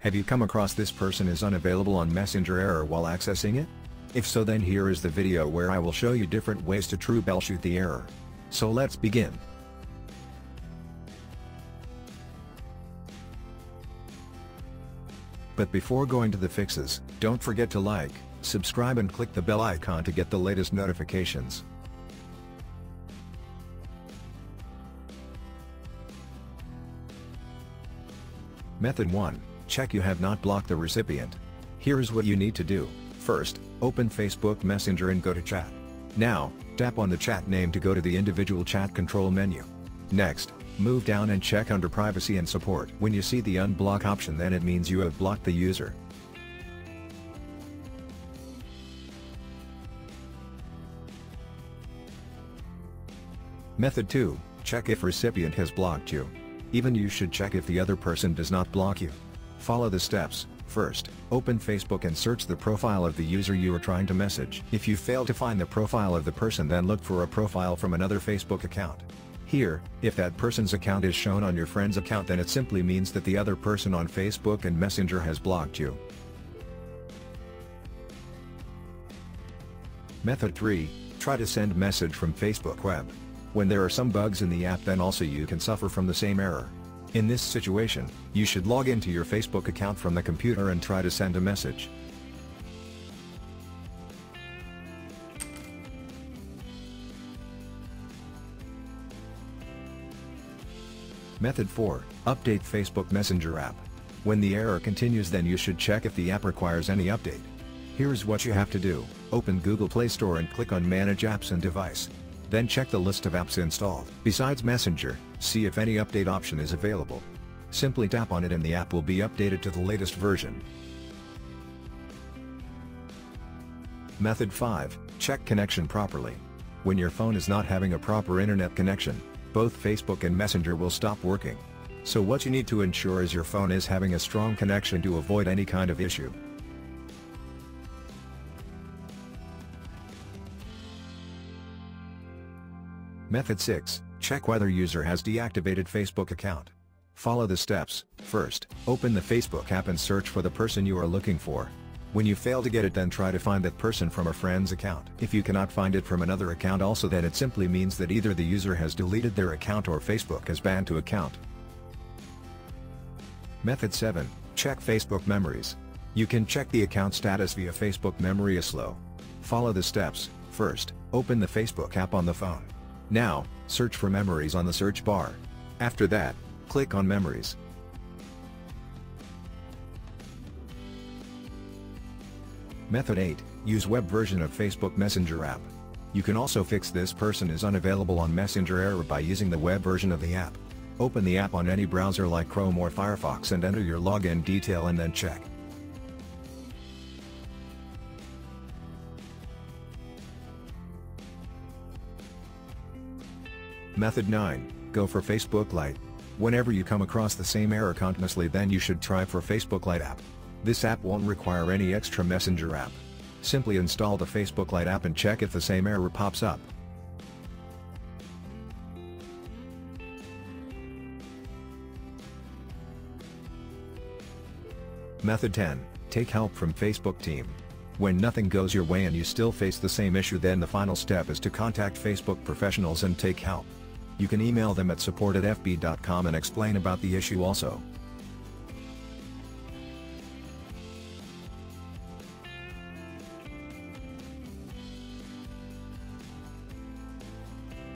Have you come across this person is unavailable on Messenger error while accessing it? If so then here is the video where I will show you different ways to troubleshoot the error. So let's begin. But before going to the fixes, don't forget to like, subscribe and click the bell icon to get the latest notifications. Method 1, check you have not blocked the recipient. Here's what you need to do. First, open Facebook Messenger and go to chat. Now, tap on the chat name to go to the individual chat control menu. Next, move down and check under privacy and support. When you see the unblock option then it means you have blocked the user. Method 2, check if recipient has blocked you. Even you should check if the other person does not block you. Follow the steps. First, open Facebook and search the profile of the user you are trying to message. If you fail to find the profile of the person then look for a profile from another Facebook account. Here, if that person's account is shown on your friend's account then it simply means that the other person on Facebook and Messenger has blocked you. Method 3, try to send message from Facebook web. When there are some bugs in the app then also you can suffer from the same error. In this situation, you should log into your Facebook account from the computer and try to send a message. Method 4, update Facebook Messenger app. When the error continues then you should check if the app requires any update. Here's what you have to do, open Google Play Store and click on Manage Apps and Device. Then check the list of apps installed. Besides Messenger, see if any update option is available. Simply tap on it and the app will be updated to the latest version. Method 5, check connection properly. When your phone is not having a proper internet connection, both Facebook and Messenger will stop working. So what you need to ensure is your phone is having a strong connection to avoid any kind of issue. Method 6, check whether user has deactivated Facebook account. Follow the steps, first, open the Facebook app and search for the person you are looking for. When you fail to get it then try to find that person from a friend's account. If you cannot find it from another account also then it simply means that either the user has deleted their account or Facebook has banned to account. Method 7, check Facebook memories. You can check the account status via Facebook Memory Slow. Follow the steps, first, open the Facebook app on the phone. Now, search for memories on the search bar. After that, click on memories. Method 8, use web version of Facebook Messenger app. You can also fix this person is unavailable on Messenger error by using the web version of the app. Open the app on any browser like Chrome or Firefox and enter your login detail and then check. Method 9, go for Facebook Lite. Whenever you come across the same error continuously then you should try for Facebook Lite app. This app won't require any extra messenger app. Simply install the Facebook Lite app and check if the same error pops up. Method 10, take help from Facebook team. When nothing goes your way and you still face the same issue then the final step is to contact Facebook professionals and take help. You can email them at support at fb.com and explain about the issue also.